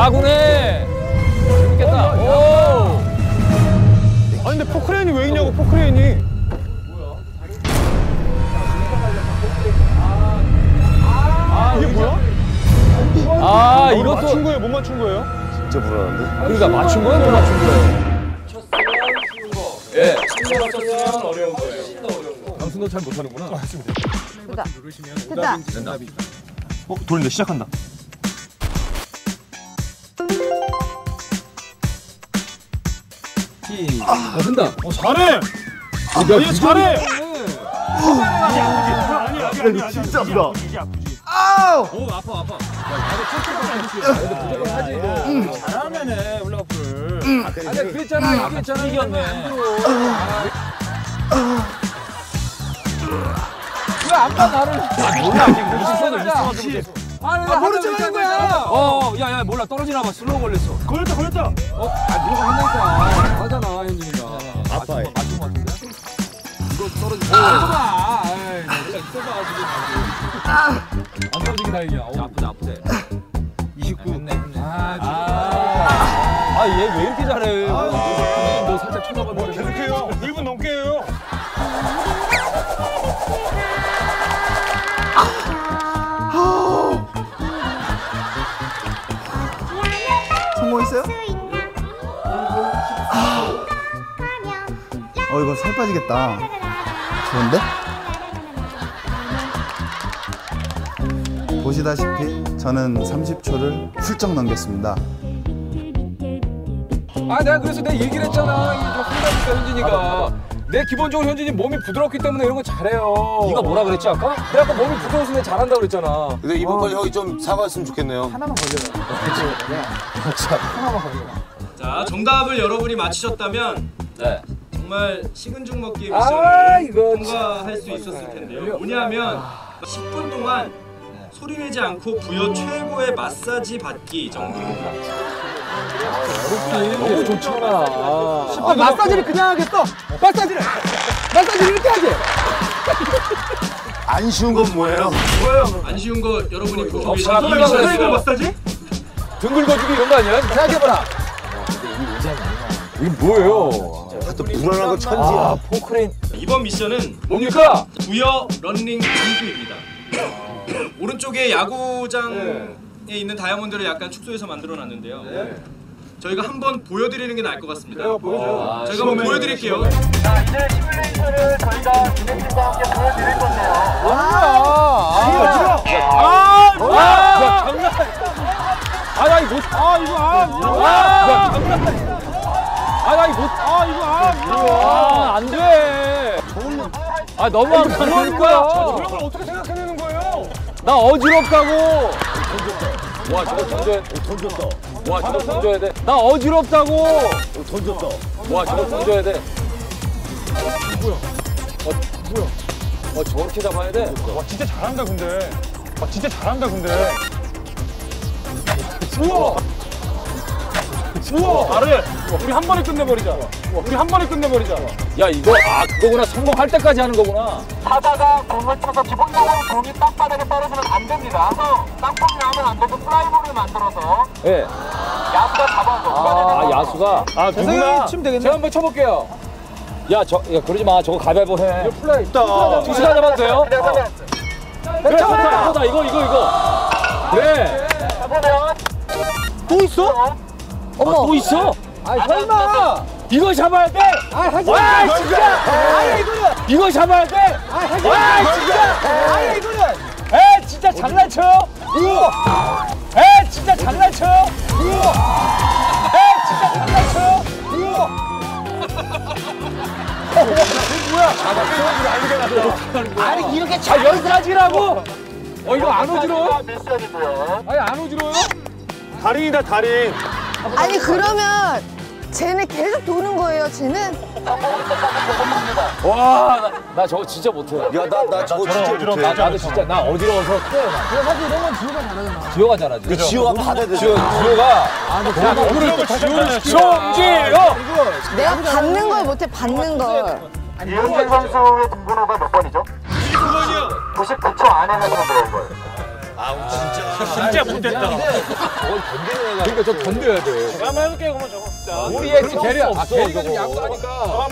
야구네. 재밌겠다. 오. 아니 근데 포크레인이 왜 있냐고 포크레인이. 아 이게 뭐야? 아 이거 맞춘 이것도 거예요? 못 맞춘 거예요? 진짜 불안한데? 그러니까 맞춘 거야 못 맞춘 거야. 예. 강순도 잘 못하는구나. 됐다. 됐다. 어 돌린다 시작한다. 어, 한다. 어 잘해. 아, 얘 잘해. 아니 아니 아니 아니 진짜 아프다. 오 아파 아파. 잘하면은 올라프를. 아니 그랬잖아. 이겼잖아. 이겼네. 왜안 봐 나를? 아 몰라 지금 무슨 소리 아니 나 모르는 거야. 어, 야, 야, 몰라 떨어지나 봐. 슬로우 걸렸어. 걸렸다 걸렸다. 어, 아, 누가 한다니까. 하잖아, 현진이가. 아파해. 맞춘 거 같은데? 이거 떨어지. 아, 에이, 나 진짜 있어봐 지금. 안 떨어지기 다행이야. 어, 아프다, 아프다. 29. 했네, 했네. 아, 아, 얘 왜 이렇게 잘해? 너 살짝 쳐다봤는데. 계속해요. 성공했어요? 어 이거 살 빠지겠다. 좋은데? 보시다시피 저는 30초를 훌쩍 넘겼습니다. 아, 내가 그래서 내가 얘기를 했잖아. 이좀 한다니까, 현진이가. 내 기본적으로 현진이 몸이 부드럽기 때문에 이런 거 잘해요. 네가 뭐라 그랬지 아까? 내가 아까 몸이 부드러워서 내가 잘한다 그랬잖아. 근데 이번까지 형이 좀 사과했으면 좋겠네요. 자, 정답을 여러분이 맞히셨다면 네. 정말 식은 죽 먹기 아, 미션을 이거 통과할 수 있었을 텐데요. 뭐냐면 10분 동안 소리 내지 않고 부여 최고의 마사지 받기 정도입니다. 너무 좋잖아. 아, 마사지를 그냥 하겠어. 마사지를. 마사지를 이렇게 하지. 안 쉬운 건 뭐예요? 안 쉬운 거 여러분이 계신 어, 이 잠깐만, 미션에서 마사지? 등 긁어주기 이런 거 아니야? 생각해봐라. 이게 뭐예요? 또 불안한 거 천지야. 아, 포크레인. 이번 미션은 뭡니까? 부여 런닝 점프입니다. 오른쪽에 야구장에 있는 다이아몬드를 약간 축소해서 만들어 놨는데요. 저희가 한번 보여드리는 게 나을 것 같습니다. 아, 저희가 한번 보여드릴게요. 아, 뭐야? 야, 장난. 아, 나 이거 못. 아, 이거 아, 뭐야? 야, 장난. 아, 나 이거 못. 아, 이거 아, 아, 안 돼. 아, 너무 안 가는 거야. 그런 걸 어떻게 생각해내는 거예요? 나 어지럽다고. 와, 저거 던져야 돼. 던졌다. 와, 저거 던져야 돼. 나 어지럽다고. 던졌다. 와, 저거 던져야 돼. 뭐야? 어, 뭐야? 어, 저렇게 잡아야 돼. 와 진짜 잘한다 근데. 와 진짜 잘한다 근데. 우와. 우와 잘해. 우리 한 번에 끝내버리자. 우리 한 번에 끝내버리자. 야, 이거 아, 그거구나. 성공할 때까지 하는 거구나. 타다가 공을 쳐서 기본적으로 공이 땅바닥에 떨어지면 안 됩니다. 그래서 땅볼이 나오면 안 되고 플라이볼을 만들어서 예. 야구가 잡아줘. 아, 야수가. 아 누구나. 치면 되겠네. 제가 한번 쳐볼게요. 야, 저, 야, 그러지 마. 저거 가위바위보 해. 플라이 있다. 두 시간 잡아도 돼요? 그래, 좋다. 좋다. 이거, 이거, 이거. 그래. 또 있어? 어머. 또 있어? 아 설마. 이거 잡아야 돼? 아 하지 와, 마. 진짜! 아 이거는. 이거 잡아야 돼? 아 하지 마. 와, 진짜! 아 이거는. 에, 진짜 장난쳐요? 우와! 에, 진짜 장난쳐요? 우와! 에, 진짜 장난쳐요? 우와! 아니 이렇게 아, 여기까지라고? 어, 이거 안? 미션이고요. 아니, 안 어지러워요? 달인이다 달인. 아니 그러면 쟤는 계속 도는 거예요. 쟤는 와, 나, 나 저거 진짜 못해. 야 나 나 저거 진짜 못해. 나, 나도 진짜, 나 어지러워서 나. 사실 이런 건 지호가 잘하잖아. 지호가 잘하지. 그 지호가 받아야 돼. 지호, 지호가. 아, 너 그냥 어지러움을 다시 한번 송지호! 내가 받는 걸 못해 받는 걸. 이현진 선수의 등번호가 몇 번이죠? 9번이요. 99초 안에 하시면 들어온 거예요. 진짜 못됐다. 그러니까 저 던져야 돼. 한번 해볼게요, 그러면 저거. 우리 애는 계량. 아, 계량은 야구하니까.